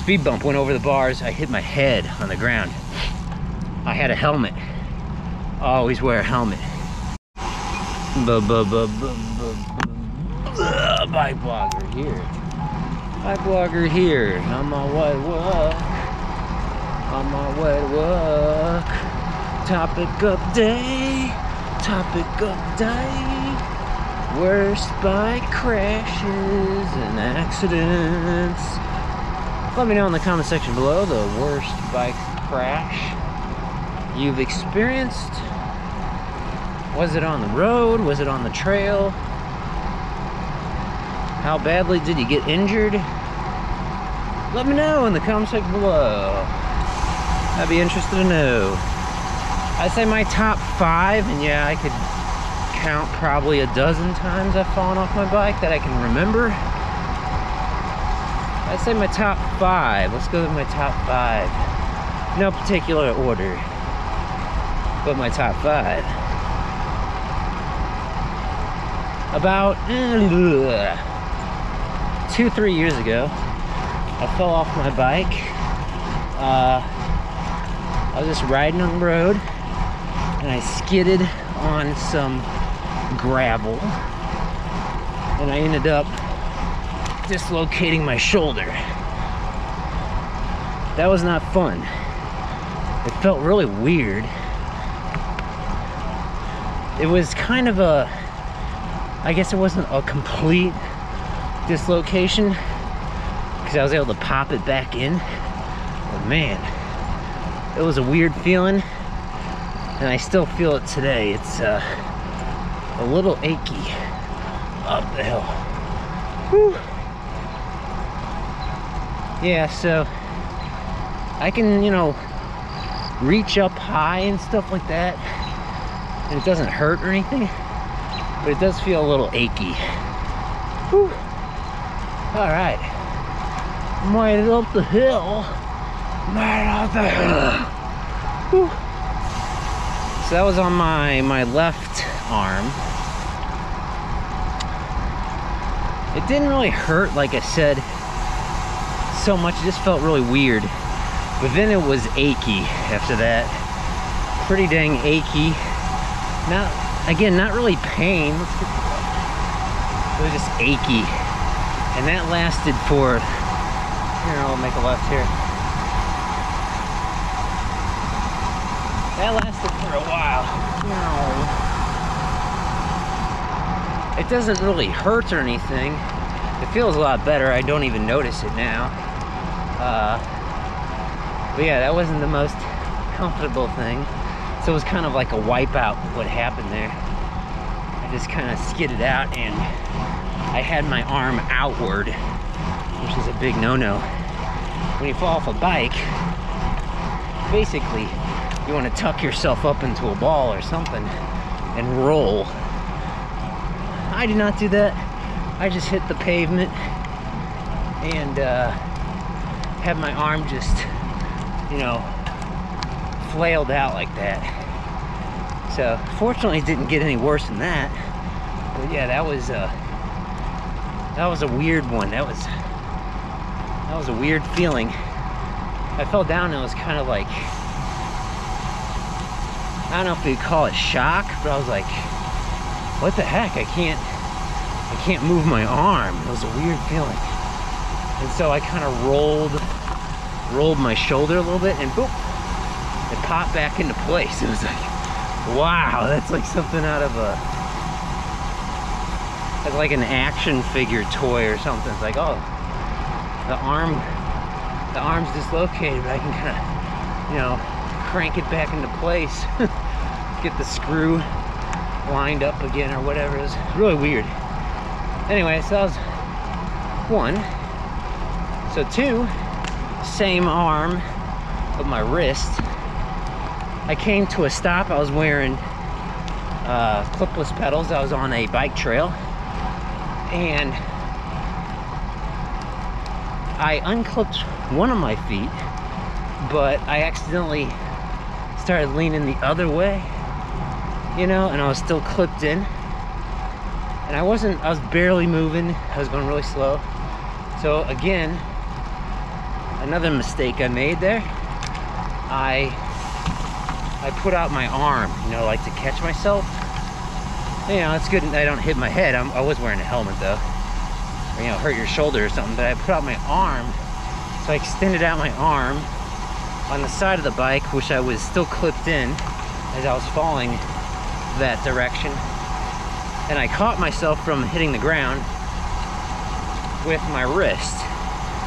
speed bump went over the bars. I hit my head on the ground. I had a helmet. Always wear a helmet. Bike blogger here. Bike blogger here. On my way work. On my way work. Topic of day. Topic of day. Worst bike crashes and accidents. Let me know in the comment section below the worst bike crash you've experienced. Was it on the road? Was it on the trail? How badly did you get injured? Let me know in the comment section below. I'd be interested to know. I'd say my top five, and yeah, I could count probably a dozen times I've fallen off my bike that I can remember. I'd say my top five. Let's go with my top five. No particular order, but my top five. About eh, two, three years ago, I fell off my bike. Uh, I was just riding on the road and I skidded on some gravel and I ended up dislocating my shoulder. That was not fun. It felt really weird. It was kind of a, I guess it wasn't a complete dislocation because I was able to pop it back in. But man, it was a weird feeling and I still feel it today. It's uh, a little achy up the hill. Whew. Yeah, so I can, you know, reach up high and stuff like that, and it doesn't hurt or anything, but it does feel a little achy. Whew. All right, it up the hill. It up the hill. Whew. So that was on my my left arm. It didn't really hurt, like I said, so much. It just felt really weird. But then it was achy after that. Pretty dang achy. Not, again, not really pain. It was just achy. And that lasted for, here, I'll make a left here. That lasted for a while. It doesn't really hurt or anything. It feels a lot better. I don't even notice it now. Uh, but yeah, that wasn't the most comfortable thing. So it was kind of like a wipeout what happened there. I just kind of skidded out and I had my arm outward, which is a big no-no. When you fall off a bike, basically you want to tuck yourself up into a ball or something and roll. I did not do that. I just hit the pavement and uh, had my arm just, you know, flailed out like that. So fortunately, it didn't get any worse than that. But yeah, that was a that was a weird one. That was that was a weird feeling. I fell down and it was kind of like I don't know if you'd call it shock, but I was like, what the heck? I can't I can't move my arm. It was a weird feeling. And so I kind of rolled rolled my shoulder a little bit and boop, it popped back into place. It was like, wow, that's like something out of a, like an action figure toy or something. It's like, oh, the arm, the arm's dislocated, but I can kind of, you know, crank it back into place. Get the screw lined up again or whatever. It was really weird. Anyway, so that was one. So two, same arm of my wrist. I came to a stop. I was wearing uh, clipless pedals. I was on a bike trail. And I unclipped one of my feet, but I accidentally started leaning the other way, you know, and I was still clipped in. And I wasn't, I was barely moving. I was going really slow. So again, another mistake I made there. I I put out my arm, you know, like to catch myself. You know, it's good I don't hit my head. I'm, I was wearing a helmet though. Or, you know, hurt your shoulder or something. But I put out my arm, so I extended out my arm on the side of the bike, which I was still clipped in as I was falling that direction. And I caught myself from hitting the ground with my wrist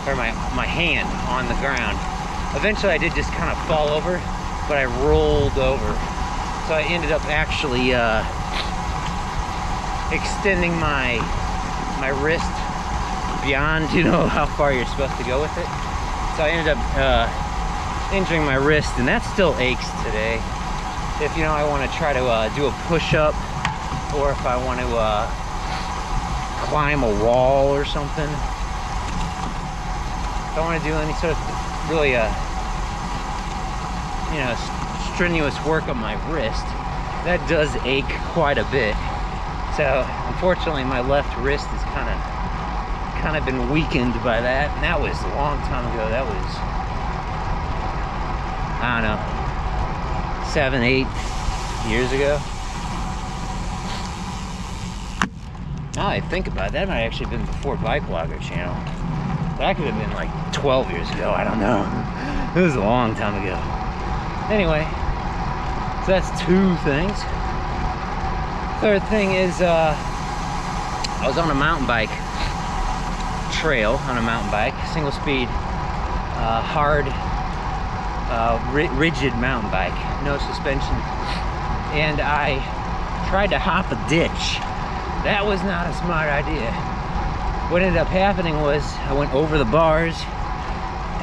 or my, my hand on the ground. Eventually I did just kind of fall over, but I rolled over. So I ended up actually uh, extending my my wrist beyond, you know, how far you're supposed to go with it. So I ended up uh, injuring my wrist and that still aches today. If, you know, I want to try to uh, do a push-up or if I want to uh, climb a wall or something. I want to do any sort of really, uh, you know, strenuous work on my wrist, that does ache quite a bit. So unfortunately, my left wrist is kind of kind of been weakened by that, and that was a long time ago. That was I don't know, seven, eight years ago. Now I think about it, that might actually have been before Bike Blogger channel. That could have been like 12 years ago, I don't know. It was a long time ago. Anyway, so that's two things. Third thing is, uh, I was on a mountain bike trail on a mountain bike, single speed, uh, hard, uh, ri rigid mountain bike, no suspension. And I tried to hop a ditch. That was not a smart idea. What ended up happening was I went over the bars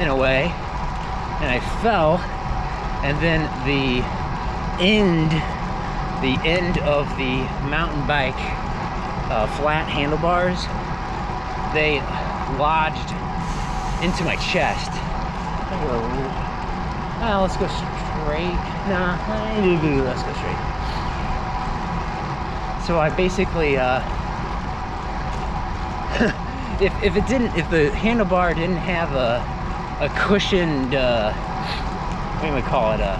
in a way, and I fell, and then the end the end of the mountain bike uh, flat handlebars, they lodged into my chest. Oh, let's go straight. Nah, let's go straight. So I basically, uh, if, if it didn't, if the handlebar didn't have a, a cushioned, uh, what do we call it, a,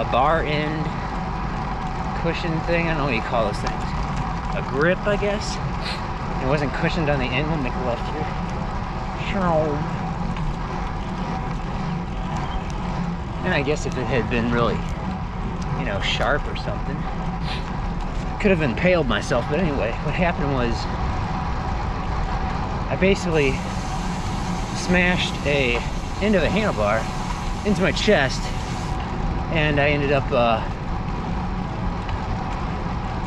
a bar end cushion thing. I don't know what you call those things. A grip, I guess. It wasn't cushioned on the end. We'll make a left here. And I guess if it had been really, you know, sharp or something, could have impaled myself. But anyway, what happened was I basically smashed a end of a handlebar into my chest, and I ended up. Uh,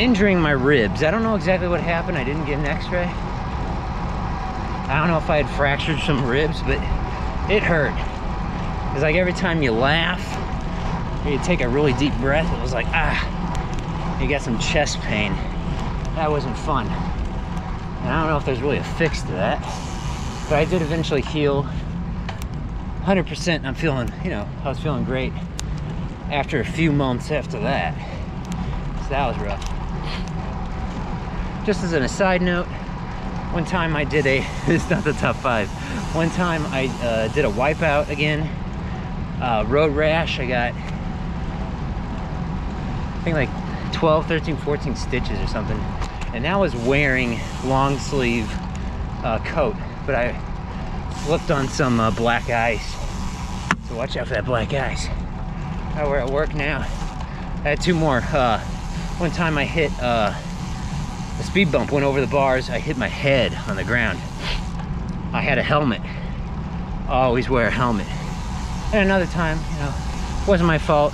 injuring my ribs. I don't know exactly what happened. I didn't get an x-ray. I don't know if I had fractured some ribs, but it hurt. It's like every time you laugh, or you take a really deep breath, it was like, ah, you got some chest pain. That wasn't fun. And I don't know if there's really a fix to that, but I did eventually heal 100%. I'm feeling, you know, I was feeling great after a few months after that. So that was rough just as an aside note, one time I did a, it's not the top five, one time I uh, did a wipeout again, uh, road rash, I got, I think like 12, 13, 14 stitches or something, and that was wearing long sleeve uh, coat, but I slipped on some uh, black ice, so watch out for that black ice. Oh, we're at work now. I had two more. Uh, one time I hit uh, the speed bump went over the bars. I hit my head on the ground. I had a helmet. I always wear a helmet. And another time, you know, wasn't my fault.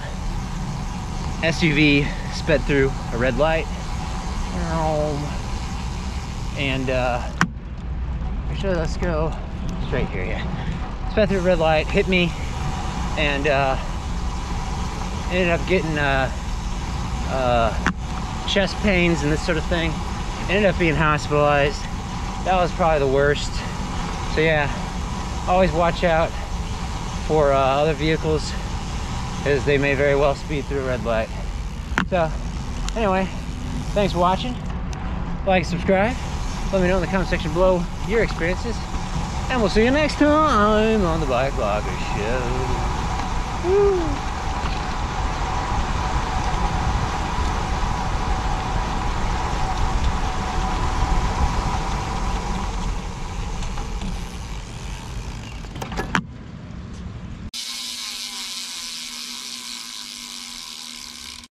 SUV sped through a red light. And uh, actually, let's go straight here, yeah. Sped through a red light, hit me, and uh, ended up getting uh, uh, chest pains and this sort of thing. Ended up being hospitalized. That was probably the worst. So yeah always watch out for uh, other vehicles because they may very well speed through a red light. So anyway thanks for watching like subscribe let me know in the comment section below your experiences And we'll see you next time on the Bike Blogger Show. Woo.